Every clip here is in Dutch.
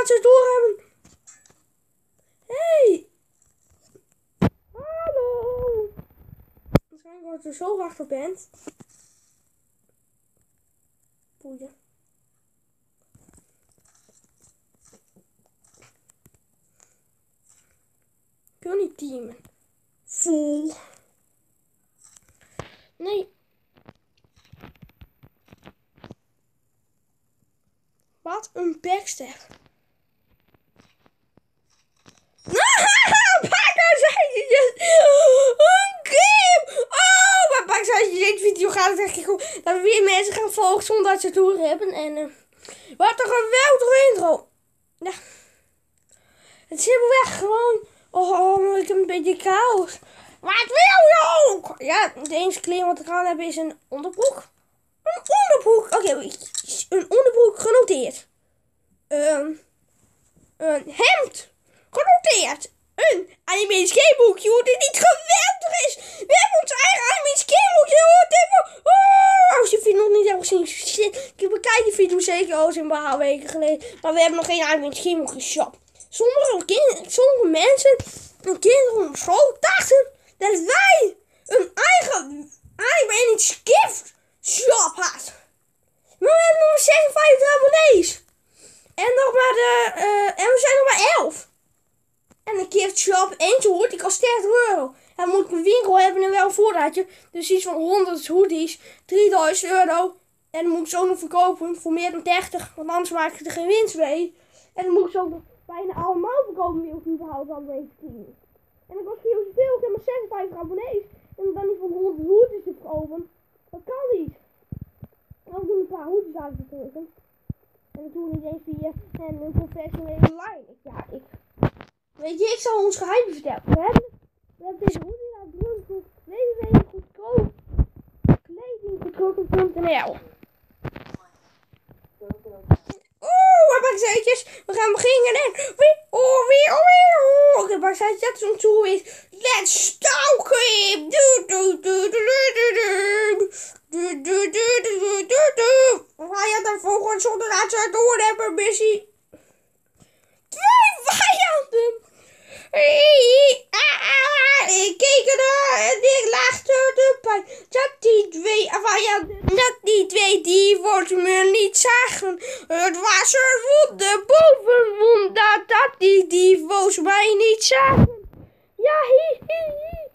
dat ze doorhebben. Hey. Hallo. Waarschijnlijk wordt er zo hard op bent. Boeien. Ik wil niet teamen. Voel. Nee. Wat een backstab. Een game! Oh, maar pakkersheidjes, deze video gaat het echt goed. Dat we weer mensen gaan volgen zonder dat ze het door hebben. En uh, wat een geweldige intro. Ja. Het is weg gewoon. Oh, oh, ik heb een beetje chaos. Wat wil je ook? Ja, de enige kleren wat ik aan heb is een onderbroek. Een onderbroek. Oké, een onderbroek genoteerd. Um, een hemd genoteerd. Een anime's gameboekje, hoe dit niet geweldig is. We hebben ons eigen anime's. Hoort even. Oh, als je nog niet hebt gezien, shit. Ik bekijk die video zeker al een paar weken geleden. Maar we hebben nog geen anime's gameboekje shop. Sommige, sommige mensen en kinderen op school dachten dat wij een eigen anime gift shop hadden. We hebben nog maar 56 abonnees. En nog maar de, uh, en we zijn nog maar 11. En een gift shop, eentje hoort, die kost 30 euro. En moet ik een winkel hebben en wel voorraadje. Dus iets van 100 hoodies, 3000 euro. En dan moet ik zo nog verkopen voor meer dan 30, want anders maak ik er geen winst mee. En dan moet ik zo bijna allemaal verkopen wie ik überhaupt al deze. En ik was heel zoveel, ik heb maar 56 abonnees. En dan niet van 100 hoedjes te verkopen. Dat kan niet. En dan doen een paar hoedjes uitgedrukken. En dan doen we niet eens via en een professionele lijn. Ja, ik... Weet je, ik zal ons geheim vertellen. We hebben, we hebben deze hoedjes aan het doen voor www.goedkoop kledinggoedkoop.nl Oeh. We gaan beginnen en... Wie, oh, wie, oh, wie, oh. Oké, bakzeetjes, dat is ons doel is... Let's stalk him. Do, do, do, do, do, do. Do, do, do, do, do, do, do. Vijanden volgen zonder dat ze het door hebben, missie. Twee vijanden. Ik keek ernaar en ik lachte de pijn. Dat die twee vijanden, dat die twee die me niet zagen. Het was een wonder boven wonder dat die dievo's mij niet zagen. Ja, hi, hi, hi.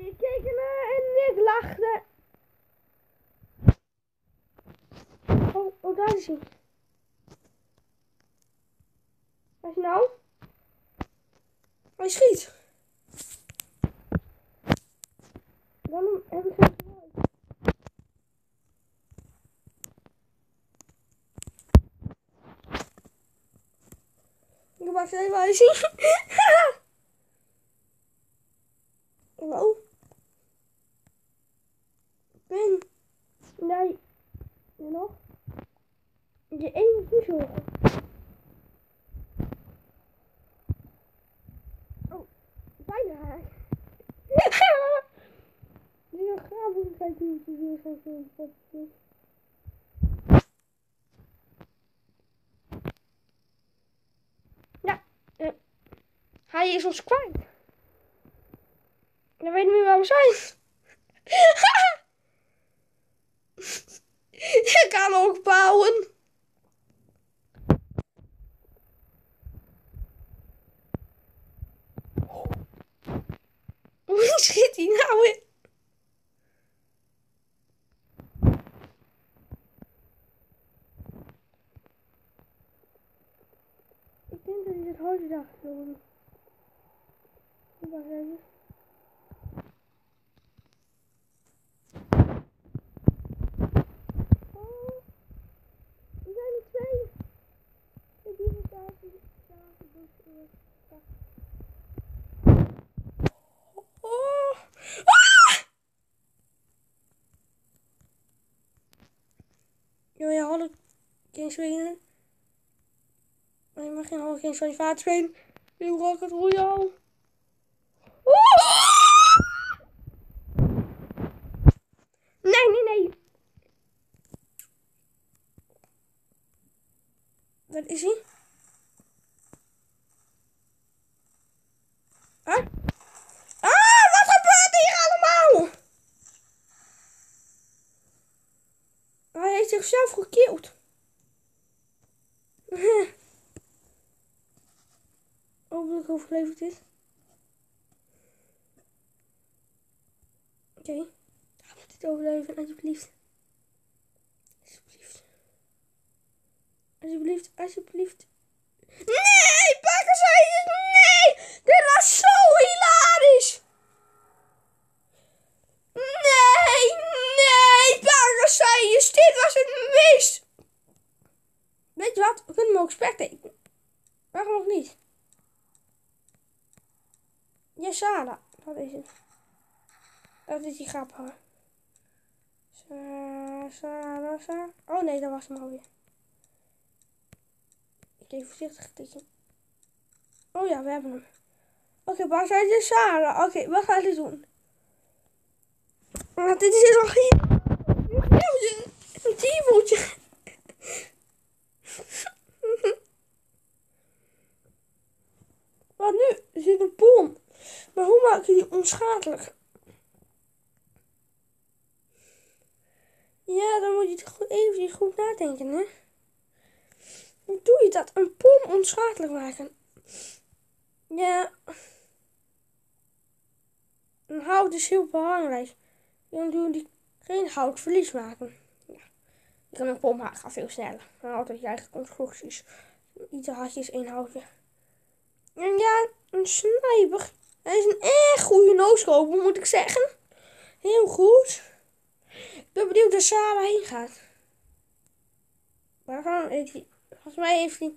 Ik keek ernaar en ik lachte. Oh, oh, daar is hij. Waar is nou? Hij schiet. Waarom heb ik geen geluid? Ik heb even even zien. Hallo? Ben. Nee. Nog? Je één puzzel. Oh, bijna. Die nog graven zijn die zijn. Ja, uh, hij is ons kwijt. Dan weet niet meer waar we zijn. Je kan ook bouwen. Hoe schiet hij nou in? Ik denk dat hij het houtje dag wilde. Wacht even. Oh, er zijn er twee. Ik doe het daar. Oh. Ah! Jo, ja, hallo. Geen spelen. Maar je mag geen hoog geen van je vader spelen. Rocket royale Nee, nee, nee. Waar is hij? Ah, wat gebeurt hier allemaal? Hij heeft zichzelf gekild. Overleeft dit. Oké. Okay. Ga dit overleven, alsjeblieft. Alsjeblieft. Alsjeblieft, alsjeblieft. Nee, Pakkersijs, nee! Dit was zo hilarisch! Nee, nee, Pakkersijs, dit was het meest... Weet je wat, we kunnen hem ook spectaten. Waarom ook niet? Ja, Sarah, dat is het. Dat is die grap hoor. Oh nee, dat was hem alweer. Even voorzichtig tikje. Oh ja, we hebben hem. Oké, waar zijn de Sarah? Oké, wat gaat hij doen? Want dit is nog hier. Een dieveltje. Wat nu? Er zit een bom. Je die onschadelijk? Ja, dan moet je het even goed nadenken, hè? Hoe doe je dat? Een pom onschadelijk maken. Ja. Een hout is heel belangrijk. Je moet die geen houtverlies maken. Ja. Je kan een pom maken, veel sneller. Dan altijd je eigen constructies. Ieder hartje is één houtje. En ja, een snijper. Hij is een erg goede nooskoper, moet ik zeggen. Heel goed. Ik ben benieuwd waar Sarah heen gaat. Waarvan heeft hij... Volgens mij heeft hij...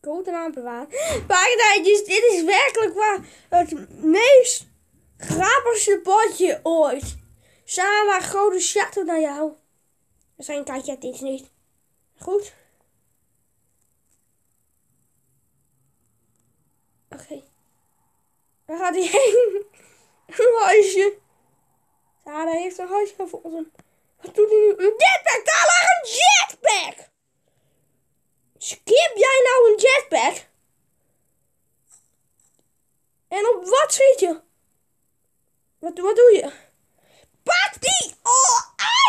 Grote naam bewaard. Paardijtjes, dit is werkelijk waar het meest grappigste potje ooit. Sarah, grote chateau naar jou. Zijn katje dit is niet. Goed? Oké. Waar gaat hij heen? Een huisje. Sarah heeft een huisje gevonden. Wat doet hij nu? Een jetpack! Daar lag een jetpack! Skip jij nou een jetpack? En op wat zit je? Wat, wat doe je? Pak die! Oh,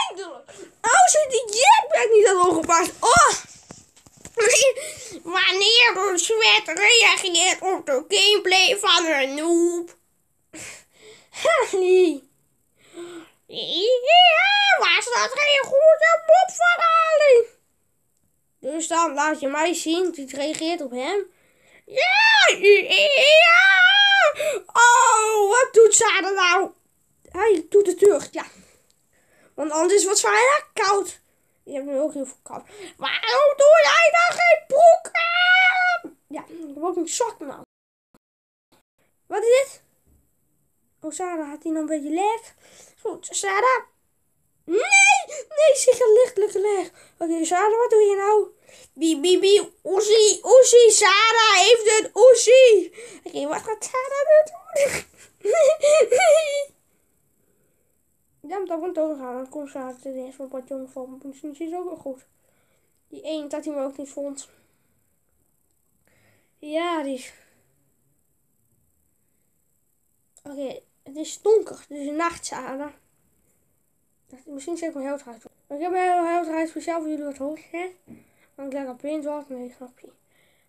eindelijk! Oh, zit die jetpack niet aan ongepast? Oh! Wanneer een zwet reageert op de gameplay van een noob. Ja, was dat geen goede mop van Ali? Dus dan laat je mij zien, die reageert op hem. Ja, ja. Oh, wat doet Sarah nou? Hij doet het terug, ja. Want anders wordt Sarah koud. Je hebt ook heel veel koud. Waarom doe jij dan geen broek? Ja, ik heb ook een sok nou. Wat is dit? Oh, Sarah had hij nog een beetje lek. Goed, Sarah. Nee, nee, zeker lichtelijk leg. Oké, Sarah, wat doe je nou? Biep, biep. Oezie, oezie. Sarah heeft een oezie. Oké, wat gaat Sarah nu doen? Op een gaan. Dan komt Sarah de rest van wat jongen van. Misschien is ook wel goed. Die één dat hij me ook niet vond. Ja, die is... Oké, het is donker. Het is nacht, Sarah. Misschien zet ik mijn held uit. Ik heb mijn held uit speciaal voor jullie wat hoog gezet. Want ik lekker print was. Nee, grapje.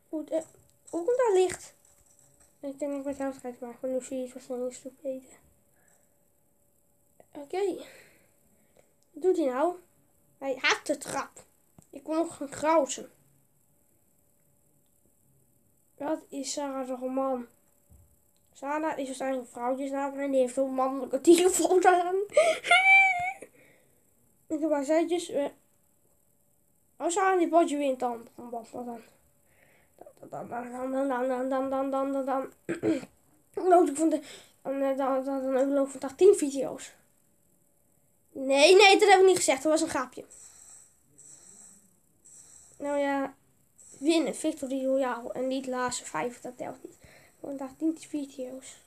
Goed, uh, hoe komt dat licht? Ik denk ik met uit maken. Maar nu zie je het waarschijnlijk stoep eten. Oké. Okay. Wat doet hij nou? Hij haat de trap. Ik wil nog gaan krausen. Dat is Sarah toch een man. Sarah is waarschijnlijk een vrouwtjesnaam en die heeft een mannelijke telefoon aan. Ik heb haar. Uh, als aan die potje wint dan. Dan dan dan. Dan dan dan dan dan dan dan dan dan dan loop ik van de dan dan dan dan dan loop vandaag 10 video's. Nee, nee, dat heb ik niet gezegd. Dat was een grapje. Nou ja, winnen, Victory Royale en niet laatste vijf, dat telt niet. Vandaag 10 video's.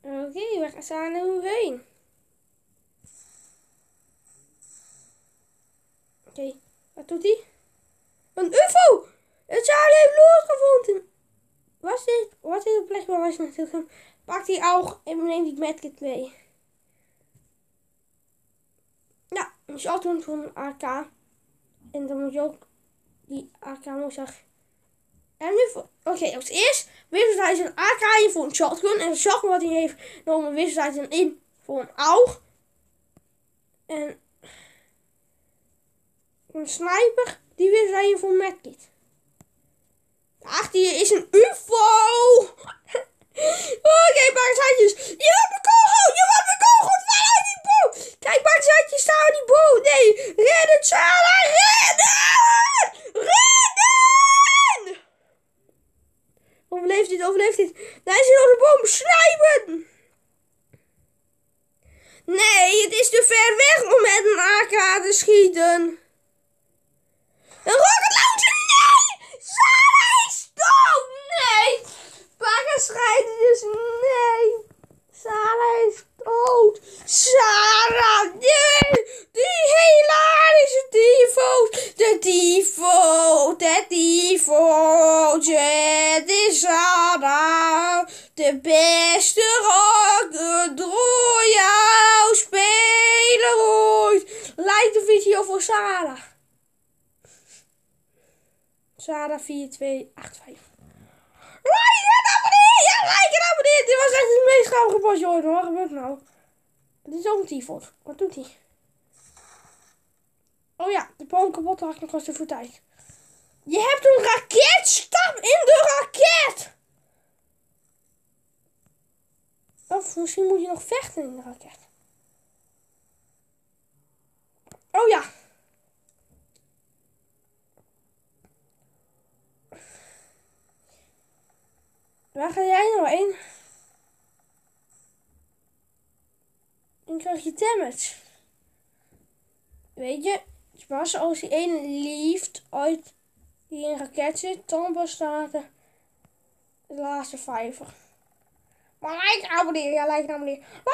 Oké, waar gaan we nu heen? Oké, wat doet hij? Een UFO! Het zou heeft gevonden. Dit? Wat is de plek waar was natuurlijk Pak die oog en neem die medkit mee. Ja, altijd doen voor een AK. En dan moet je ook die AK zeggen. En nu. Oké, als eerst wisselt hij zijn AK in voor een shotgun. En de shotgun wat hij heeft genomen wisselt hij zijn in voor een oog. En een sniper, die wisselt hij in voor een medkit. Achter je is een UFO! Oké, bakkershandjes. Je hebt mijn kogel! Je hebt mijn kogel! Val uit die boot! Kijk, bakkershandjes, staan op die boot! Nee! Rennen, Sarah! Rennen! Rennen! Overleeft dit, overleeft dit. Hij zit op de boom. Snijpen! Nee, het is te ver weg om met een AK te schieten. Een rocket launcher! Nee! Dood! Nee! Pakken schrijven dus nee! Sarah is dood! Sarah! Nee! Die hilarische divo! De divo! De divo! Het is Sarah! De beste rock'n'roll speler ooit! Like de video voor Sarah! Sarah 4285. Like en abonneer! Ja, like en abonneer! Dit was echt het meest grappige pasje ooit. Wat gebeurt nou? Dit is ook een tyfot. Wat doet hij? Oh ja, de boom kapot hakken kost voor tijd. Je hebt een raket! Stap in de raket! Of misschien moet je nog vechten in de raket. Oh ja. Waar ga jij nou heen? Dan krijg je damage. Weet je, pas als die ene lieft uit die in raket zit, dan bestaat de, de laatste vijver. Maar like, abonneer, ja, like, abonneer. Like!